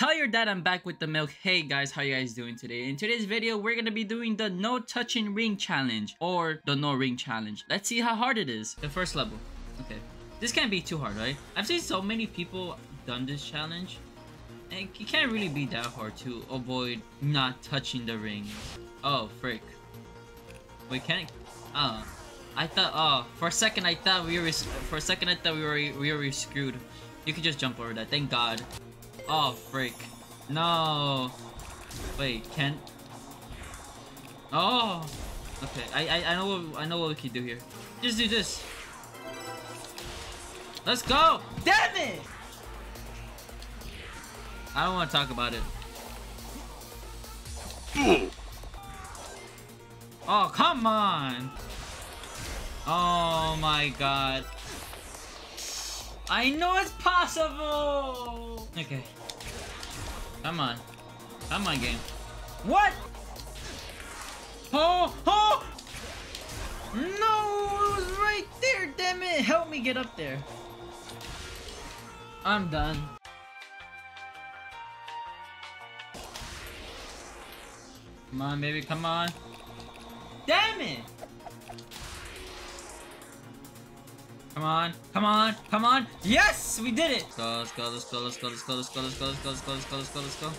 Tell your dad I'm back with the milk. Hey guys, how you guys doing today? In today's video, we're gonna be doing the no touching ring challenge or the no ring challenge. Let's see how hard it is. The first level. Okay. This can't be too hard, right? I've seen so many people done this challenge. And it can't really be that hard to avoid not touching the ring. Oh, frick. Wait, can not Oh. Uh, I thought, oh, for a second I thought we were, for a second I thought we were, we were screwed. You could just jump over that, thank god. Oh, freak. No. Wait, can Oh. Okay, I, I, I know what, I know what we can do here. Just do this. Let's go! Damn it! I don't want to talk about it. oh, come on! Oh my god. I know it's possible! Okay. Come on. Come on, game. What? Oh! Oh! No! It was right there, damn it! Help me get up there. I'm done. Come on, baby, come on. Damn it! Come on, come on, come on. Yes, we did it. Let's go, let's go, let's go, let's go, let's go, let's go, let's go, let's go, let's go, let's go, let's go.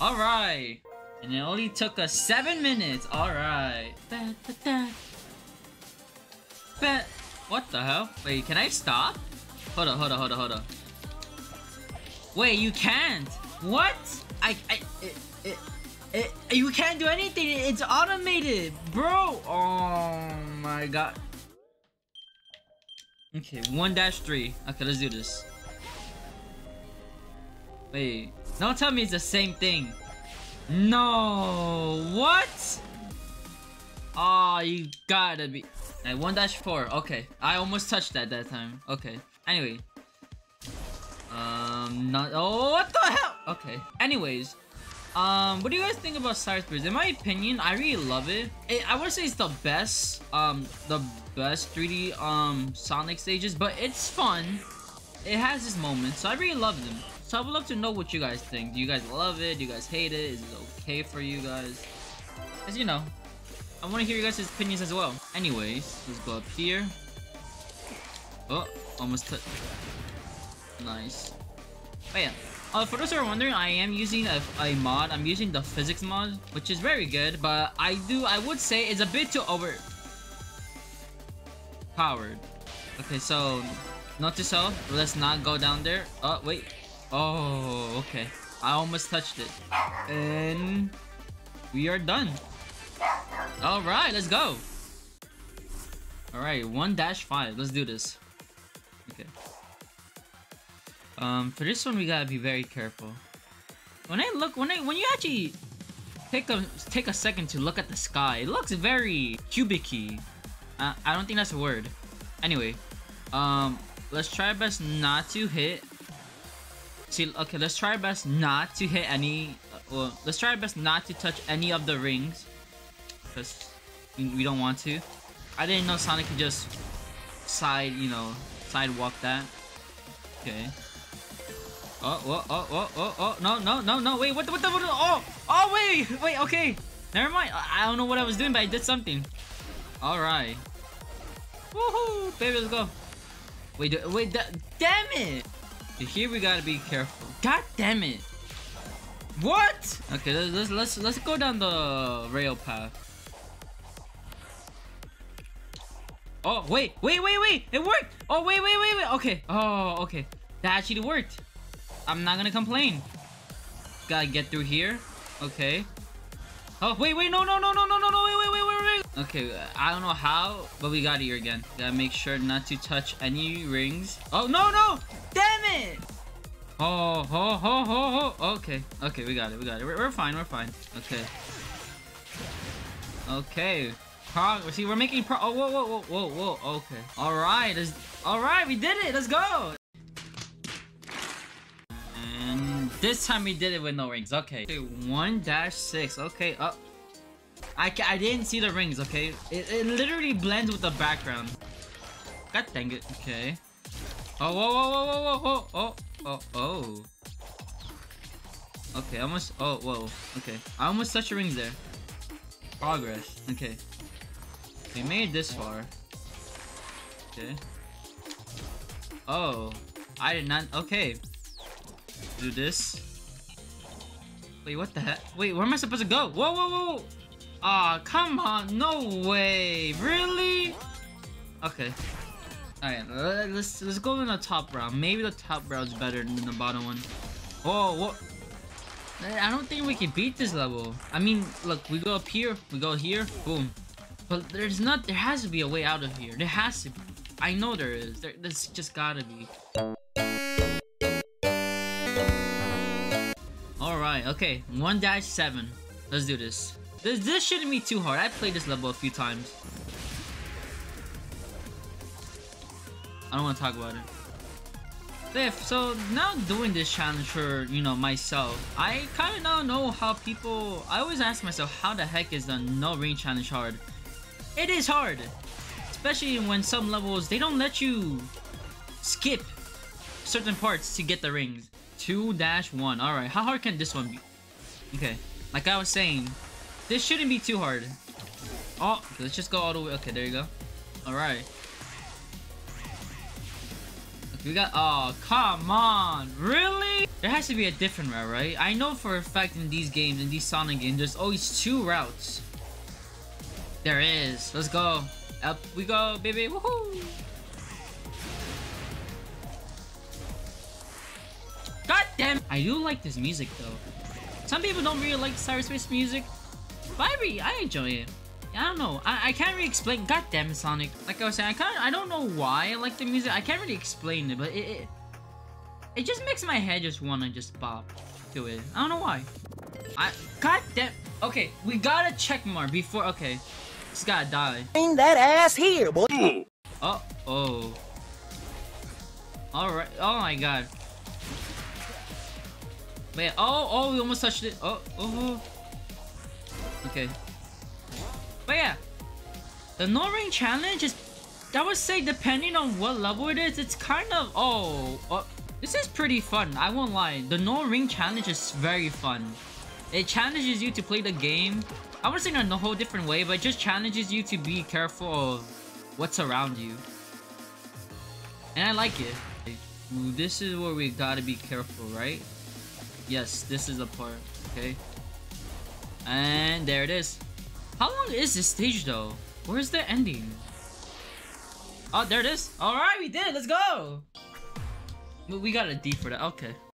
All right. And it only took us seven minutes. All right. Bet. What the hell? Wait, can I stop? Hold on, hold on, hold on, hold on. Wait, you can't. What? I, I, it, it, it, you can't do anything. It's automated, bro. Oh my god. Okay, 1 dash 3. Okay, let's do this. Wait. Don't tell me it's the same thing. No. What? Oh, you gotta be. Right, 1 dash 4. Okay. I almost touched that that time. Okay. Anyway. Um, not. Oh, what the hell? Okay. Anyways. Um, what do you guys think about Cyrus Bridge? In my opinion, I really love it. it I would say it's the best, um, the best 3D, um, Sonic stages, but it's fun. It has its moments, so I really love them. So I would love to know what you guys think. Do you guys love it? Do you guys hate it? Is it okay for you guys? As you know, I want to hear you guys' opinions as well. Anyways, let's go up here. Oh, almost touched. Nice. Oh yeah, uh, for those who are wondering, I am using a, a, mod. I'm using the physics mod, which is very good, but I do, I would say it's a bit too over powered. Okay, so not to self, let's not go down there. Oh, wait. Oh, okay. I almost touched it. And we are done. All right, let's go. All right, one dash five. Let's do this. Okay. Um, for this one, we gotta be very careful. When I look, when I, when you actually take a take a second to look at the sky, it looks very cubicy. Uh, I don't think that's a word. Anyway, um, let's try our best not to hit. See, okay, let's try our best not to hit any. Uh, well, let's try our best not to touch any of the rings, because we don't want to. I didn't know Sonic could just side, you know, sidewalk that. Okay. Oh, oh, oh, oh, oh, oh, no, no, no, no, wait, what the, what the, what the, oh, oh, wait, wait, okay. Never mind, I, don't know what I was doing, but I did something. Alright. Woohoo, baby, let's go. Wait, wait, damn it. Here we gotta be careful. God damn it. What? Okay, let's, let's, let's go down the rail path. Oh, wait, wait, wait, wait, it worked. Oh, wait, wait, wait, wait, okay. Oh, okay. That actually worked. I'm not gonna complain. Gotta get through here. Okay. Oh, wait, wait, no, no, no, no, no, no, no, wait, wait, wait, wait, wait. Okay, I don't know how, but we got here again. Gotta make sure not to touch any rings. Oh, no, no! Damn it! Oh, oh, oh, oh, oh. Okay, okay, we got it, we got it. We're, we're fine, we're fine. Okay. Okay. Prog see, we're making pro- Oh, whoa, whoa, whoa, whoa, whoa. Okay. All right, all right, we did it. Let's go. This time we did it with no rings. Okay. 1-6. Okay, up. I, I didn't see the rings, okay? It, it literally blends with the background. God dang it. Okay. Oh, whoa, whoa, whoa, whoa, whoa, oh, oh, oh. Okay, almost. Oh, whoa. Okay, I almost touched the rings there. Progress. Okay. We made this far. Okay. Oh, I did not. Okay. Do this. Wait, what the heck? Wait, where am I supposed to go? Whoa, whoa, whoa! Ah, oh, come on! No way! Really? Okay. Alright, let's let's go in the top round. Maybe the top round's better than the bottom one. Whoa, what? I don't think we can beat this level. I mean, look, we go up here, we go here, boom. But there's not, there has to be a way out of here. There has to be. I know there is. There, there's just gotta be. Okay. 1-7. Let's do this. This, this shouldn't be too hard. I played this level a few times. I don't want to talk about it. So now doing this challenge for you know myself, I kind of now know how people. I always ask myself, how the heck is the no ring challenge hard? It is hard, especially when some levels they don't let you skip certain parts to get the rings. 2-1. Alright, how hard can this one be? Okay, like I was saying, this shouldn't be too hard. Oh, let's just go all the way. Okay, there you go. Alright. We got- oh, come on! Really? There has to be a different route, right? I know for a fact in these games, in these Sonic games, there's always two routes. There is. Let's go. Up we go, baby. Woohoo! God damn! I do like this music, though. Some people don't really like cyberspace music, but I, really, I enjoy it. I don't know. I, I can't really explain. God damn it, Sonic. Like I was saying, I kind of I don't know why I like the music. I can't really explain it, but it it, it just makes my head just wanna just bop to it. I don't know why. I God damn. Okay, we gotta check more before. Okay, just gotta die. Bring that ass here, boy. Oh oh. All right. Oh my God. Wait. Oh oh, we almost touched it. Oh oh. oh. Okay. But yeah, the no ring challenge is, I would say depending on what level it is, it's kind of, oh, oh, this is pretty fun, I won't lie. The no ring challenge is very fun. It challenges you to play the game, I would say in a whole different way, but it just challenges you to be careful of what's around you. And I like it. This is where we gotta be careful, right? Yes, this is the part, okay? And there it is. How long is this stage though? Where's the ending? Oh, there it is. Alright, we did. It. Let's go. We got a D for that. Okay.